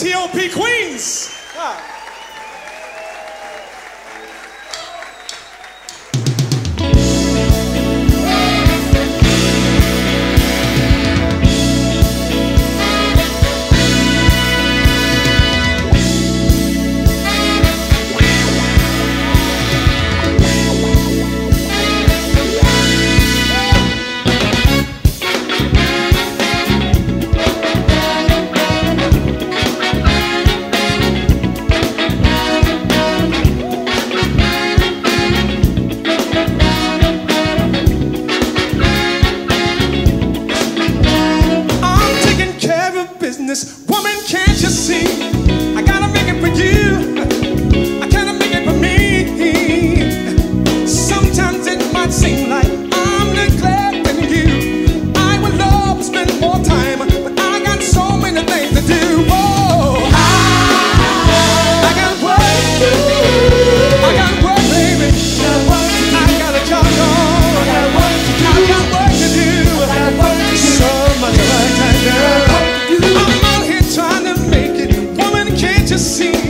TOP Queens. I'm assim.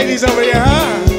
ladies over here, huh?